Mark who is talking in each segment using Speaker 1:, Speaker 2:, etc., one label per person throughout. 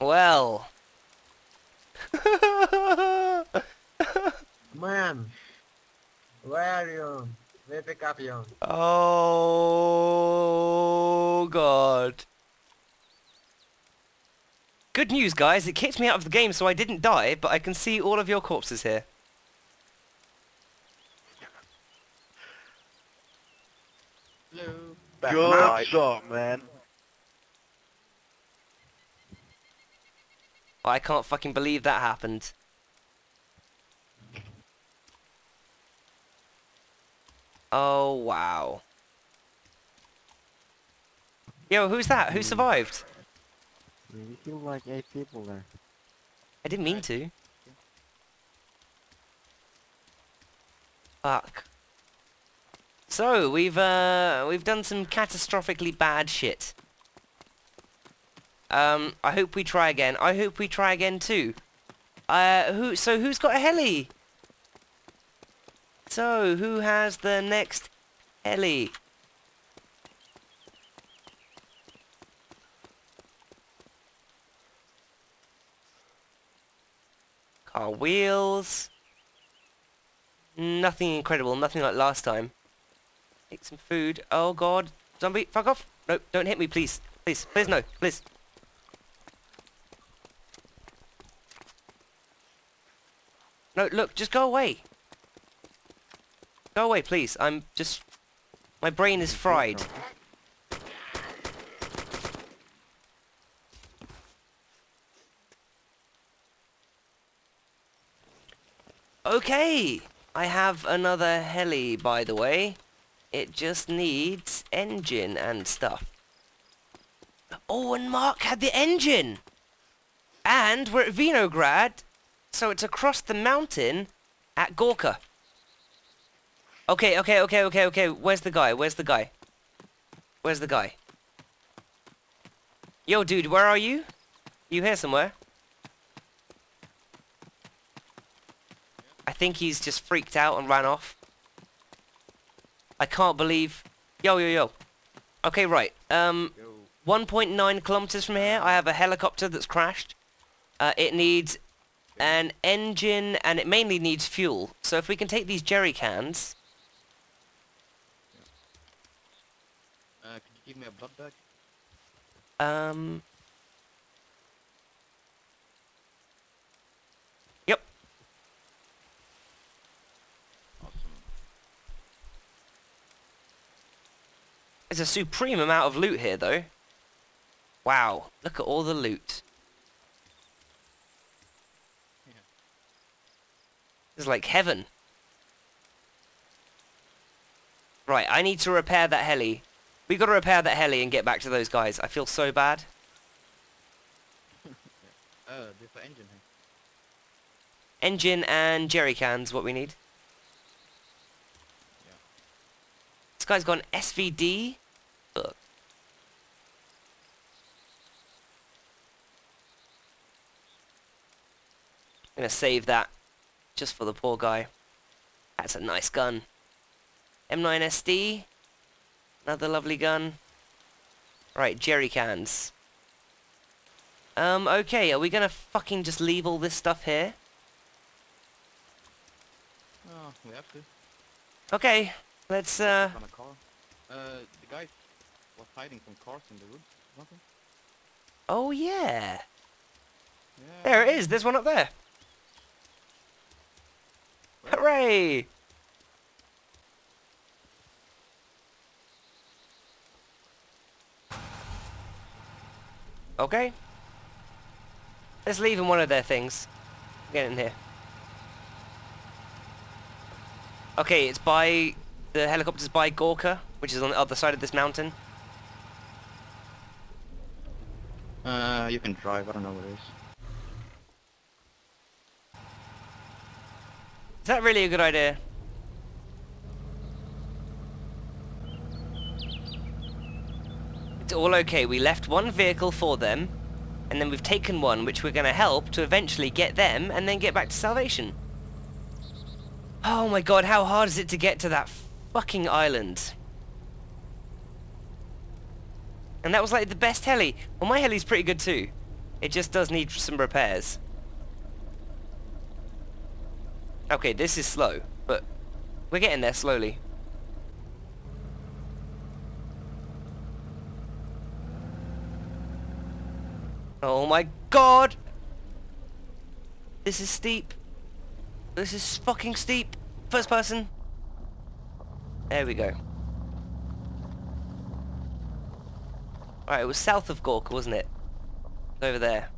Speaker 1: Well.
Speaker 2: Man, where are you? Where pick up you?
Speaker 1: oh god. Good news, guys. It kicked me out of the game, so I didn't die, but I can see all of your corpses here.
Speaker 3: Hello.
Speaker 4: Good
Speaker 5: right.
Speaker 4: shot, man.
Speaker 1: I can't fucking believe that happened. Oh, wow. Yo, who's that? Who survived?
Speaker 5: We killed like eight people there.
Speaker 1: I didn't mean to. Fuck. So, we've, uh, we've done some catastrophically bad shit. Um, I hope we try again. I hope we try again too. Uh, who, so who's got a heli? So, who has the next heli? Car wheels. Nothing incredible, nothing like last time. Take some food. Oh god. Zombie, fuck off. No, don't hit me, please. Please, please no, please. No, look, just go away. Go away, please. I'm just... My brain is fried. Okay, I have another heli, by the way. It just needs engine and stuff. Oh, and Mark had the engine! And we're at Vinograd, so it's across the mountain at Gorka. Okay, okay, okay, okay, okay. Where's the guy? Where's the guy? Where's the guy? Yo, dude, where are you? You here somewhere? I think he's just freaked out and ran off. I can't believe... Yo, yo, yo. Okay, right. Um, 1.9 kilometers from here, I have a helicopter that's crashed. Uh, it needs an engine, and it mainly needs fuel. So if we can take these jerry cans...
Speaker 3: Uh, could you give me a blood bag?
Speaker 1: Um... Yep.
Speaker 3: Awesome.
Speaker 1: There's a supreme amount of loot here, though. Wow, look at all the loot. This is like heaven. Right, I need to repair that heli. We got to repair that heli and get back to those guys. I feel so bad.
Speaker 3: Uh, the engine here.
Speaker 1: Engine and jerry cans, what we need.
Speaker 3: Yeah.
Speaker 1: This guy's got an SVD. Ugh. I'm gonna save that just for the poor guy. That's a nice gun. M9SD. Another lovely gun. Right, jerry cans. Um, okay, are we gonna fucking just leave all this stuff here?
Speaker 3: Oh, we have to.
Speaker 1: Okay, let's, uh...
Speaker 3: On a car. Uh, the guy was hiding some cars in the woods.
Speaker 1: Oh, yeah.
Speaker 3: Yeah.
Speaker 1: There it is. There's one up there. Hooray! Okay. Let's leave in one of their things. Get in here. Okay, it's by... The helicopter's by Gorka, which is on the other side of this mountain.
Speaker 3: Uh, you can drive. I don't know what it is.
Speaker 1: That really a good idea? It's all okay. We left one vehicle for them, and then we've taken one which we're going to help to eventually get them and then get back to salvation. Oh my god, how hard is it to get to that fucking island? And that was like the best heli. Well, my heli's pretty good too. It just does need some repairs. Okay, this is slow, but we're getting there slowly. Oh my god! This is steep. This is fucking steep. First person. There we go. Alright, it was south of Gorka, wasn't it? Over there.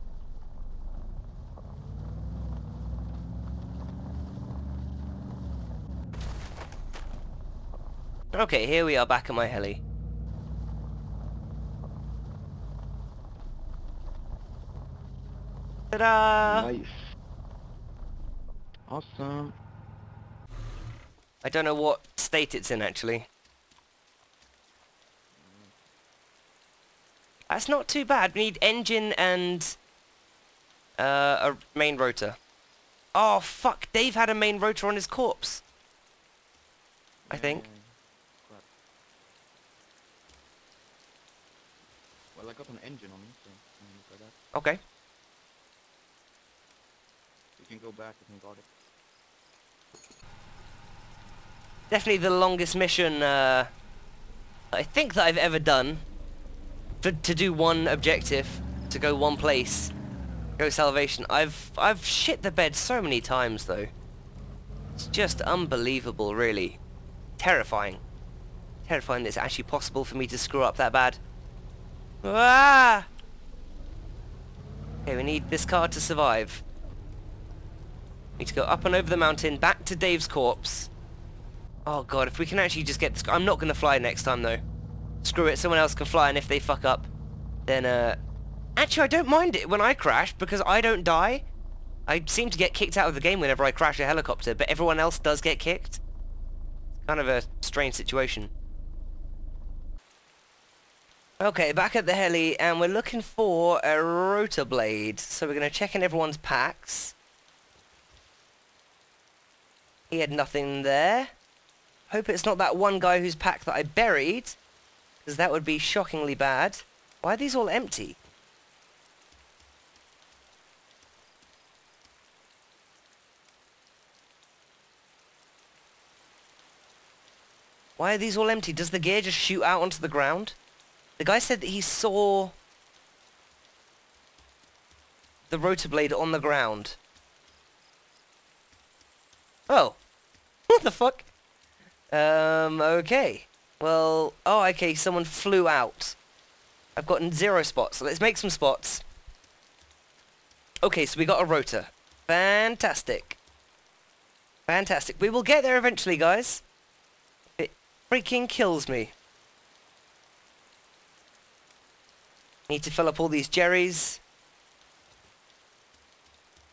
Speaker 1: Okay, here we are back at my heli. Ta-da!
Speaker 3: Nice. Awesome.
Speaker 1: I don't know what state it's in actually. That's not too bad. We need engine and uh, a main rotor. Oh fuck! Dave had a main rotor on his corpse. I think.
Speaker 3: Yeah, crap. Well, I got an engine on me, so I can look at that.
Speaker 1: Okay.
Speaker 3: You can go back and guard it.
Speaker 1: Definitely the longest mission uh, I think that I've ever done. For, to do one objective, to go one place, go salvation. I've I've shit the bed so many times though. It's just unbelievable, really. Terrifying. Terrifying that it's actually possible for me to screw up that bad. Ah! Okay, we need this car to survive. We Need to go up and over the mountain, back to Dave's corpse. Oh god, if we can actually just get this... I'm not to fly next time though. Screw it, someone else can fly and if they fuck up, then uh... Actually, I don't mind it when I crash because I don't die. I seem to get kicked out of the game whenever I crash a helicopter, but everyone else does get kicked. Kind of a strange situation. Okay, back at the heli, and we're looking for a rotor blade. So we're going to check in everyone's packs. He had nothing there. Hope it's not that one guy whose pack that I buried, because that would be shockingly bad. Why are these all empty? Why are these all empty? Does the gear just shoot out onto the ground? The guy said that he saw the rotor blade on the ground. Oh. What the fuck? Um, okay. Well, oh, okay, someone flew out. I've gotten zero spots, so let's make some spots. Okay, so we got a rotor. Fantastic. Fantastic. We will get there eventually, guys. It freaking kills me. Need to fill up all these jerrys.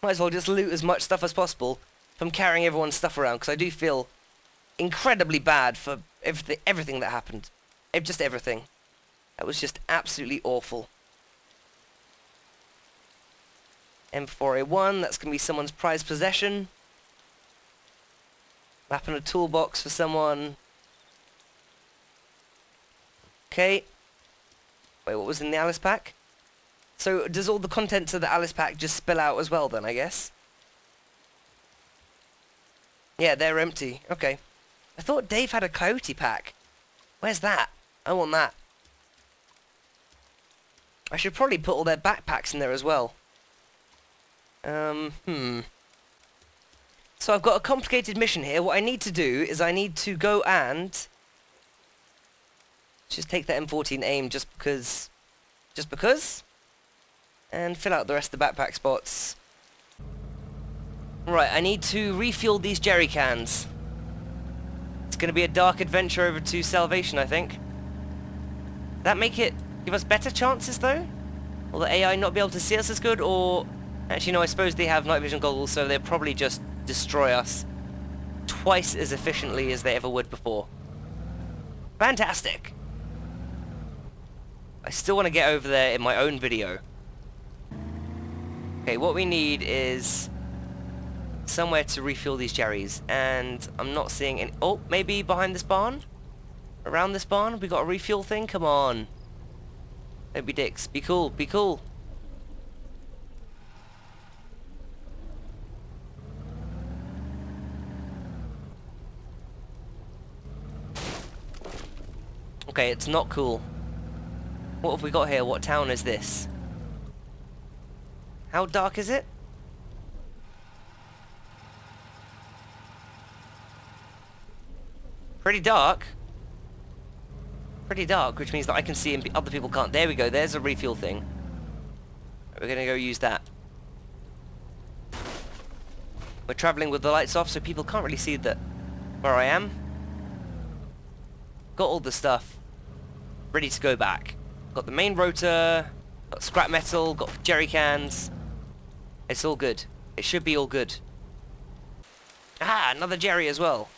Speaker 1: Might as well just loot as much stuff as possible from carrying everyone's stuff around, because I do feel incredibly bad for everything, everything that happened. Just everything. That was just absolutely awful. M4A1, that's going to be someone's prized possession. Map in a toolbox for someone. Okay. Wait, what was in the Alice pack? So does all the contents of the Alice pack just spill out as well then, I guess? Yeah, they're empty. Okay. I thought Dave had a coyote pack. Where's that? I want that. I should probably put all their backpacks in there as well. Um, hmm. So I've got a complicated mission here. What I need to do is I need to go and... Just take the M14 aim just because... Just because? And fill out the rest of the backpack spots. Right, I need to refuel these jerry cans. It's going to be a dark adventure over to Salvation, I think. That make it give us better chances, though? Will the AI not be able to see us as good, or... Actually, no, I suppose they have night vision goggles, so they'll probably just destroy us twice as efficiently as they ever would before. Fantastic! I still want to get over there in my own video. Okay, what we need is somewhere to refuel these jerrys, and I'm not seeing any... Oh, maybe behind this barn? Around this barn? We got a refuel thing? Come on. Don't be dicks. Be cool. Be cool. Okay, it's not cool. What have we got here? What town is this? How dark is it? Pretty dark. Pretty dark, which means that I can see and other people can't. There we go, there's a refuel thing. We're gonna go use that. We're travelling with the lights off so people can't really see that where I am. Got all the stuff ready to go back. Got the main rotor, got scrap metal, got jerry cans. It's all good. It should be all good. Ah, another jerry as well.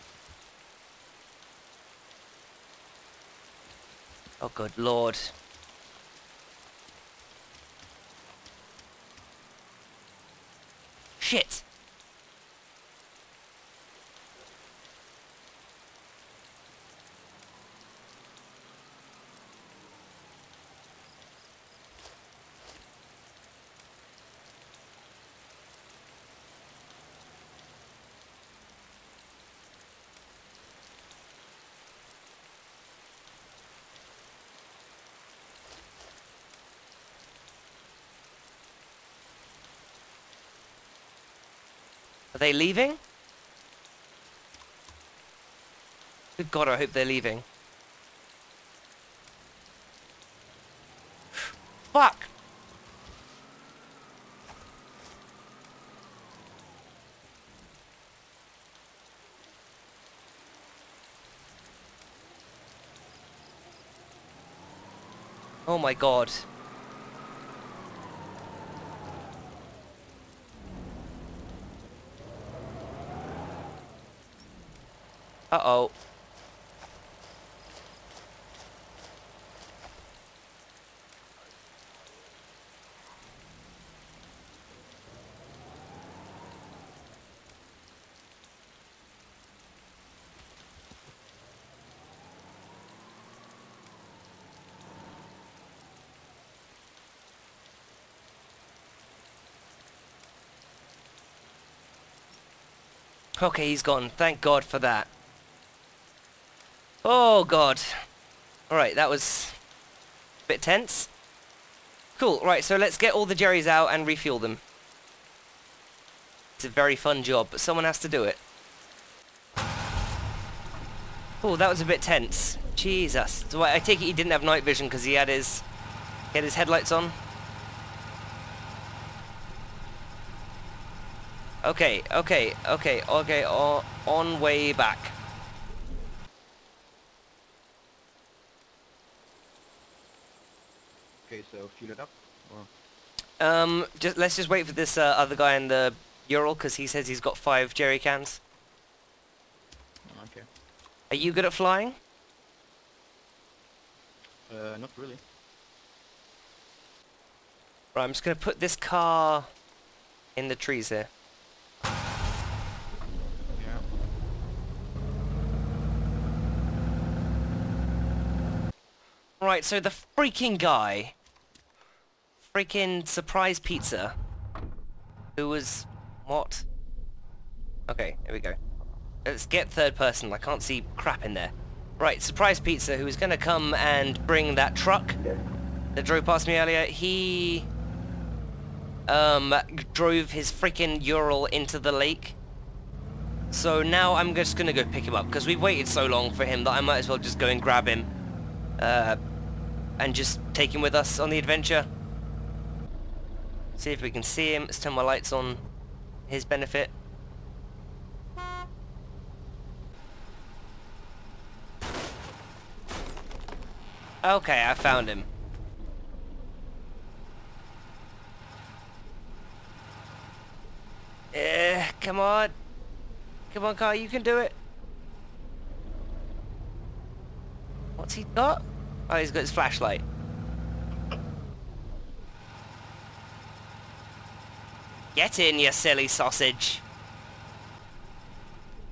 Speaker 1: Oh good lord. Shit! Are they leaving? Good God, I hope they're leaving. Fuck! Oh my god. Uh-oh. Okay, he's gone. Thank God for that. Oh god. Alright, that was a bit tense. Cool, right, so let's get all the jerrys out and refuel them. It's a very fun job, but someone has to do it. Oh, that was a bit tense. Jesus. So I, I take it he didn't have night vision because he had his he had his headlights on. Okay, okay, okay, okay, on, on way back.
Speaker 3: Okay, so it up. Or
Speaker 1: Um, just let's just wait for this uh, other guy in the Ural because he says he's got five jerry cans.
Speaker 3: oh, okay.
Speaker 1: Are you good at flying?
Speaker 3: Uh, not really.
Speaker 1: Right, I'm just gonna put this car in the trees here.
Speaker 3: Yeah.
Speaker 1: Right, so the freaking guy, freaking surprise pizza, who was what? Okay, here we go. Let's get third person. I can't see crap in there. Right, surprise pizza, who was gonna come and bring that truck that drove past me earlier. He um drove his freaking Ural into the lake. So now I'm just gonna go pick him up because we waited so long for him that I might as well just go and grab him. Uh, and just take him with us on the adventure. See if we can see him. Let's turn my lights on. His benefit. Okay, I found him. Eh, come on. Come on, car, you can do it. What's he got? Oh, he's got his flashlight. Get in, you silly sausage.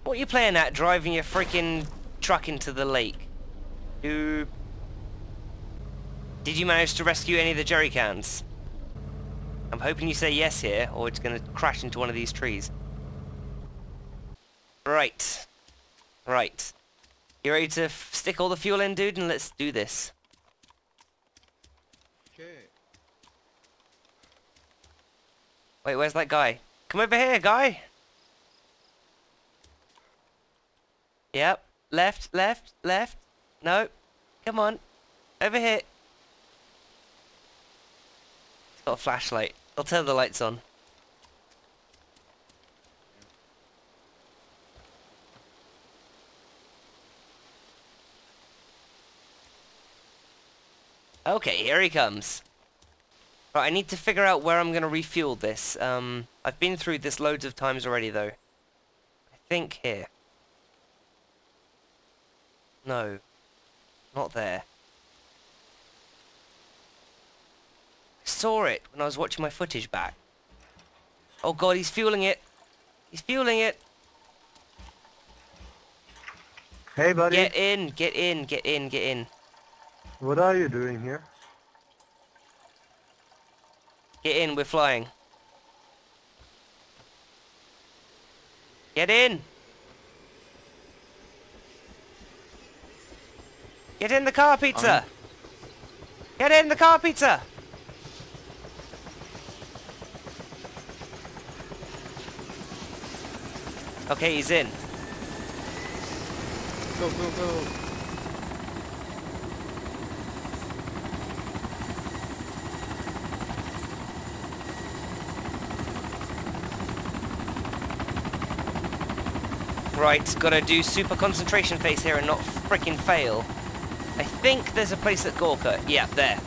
Speaker 1: What are you playing at, driving your freaking truck into the lake? Do... Did you manage to rescue any of the jerry cans? I'm hoping you say yes here, or it's going to crash into one of these trees. Right. Right. You ready to stick all the fuel in, dude? And let's do this. Wait, where's that guy? Come over here, guy. Yep. Left, left, left. No. Come on. Over here. He's got a flashlight. I'll turn the lights on. Okay, here he comes. Right, I need to figure out where I'm going to refuel this. Um, I've been through this loads of times already, though. I think here. No. Not there. I saw it when I was watching my footage back. Oh god, he's fueling it. He's fueling it.
Speaker 2: Hey, buddy.
Speaker 1: Get in, get in, get in, get in.
Speaker 2: What are you doing here?
Speaker 1: Get in, we're flying. Get in! Get in the car, pizza! Get in the car, pizza! Okay, he's in.
Speaker 3: Go, go, go.
Speaker 1: Right, gotta do super concentration face here and not freaking fail. I think there's a place at Gorka. Yeah, there.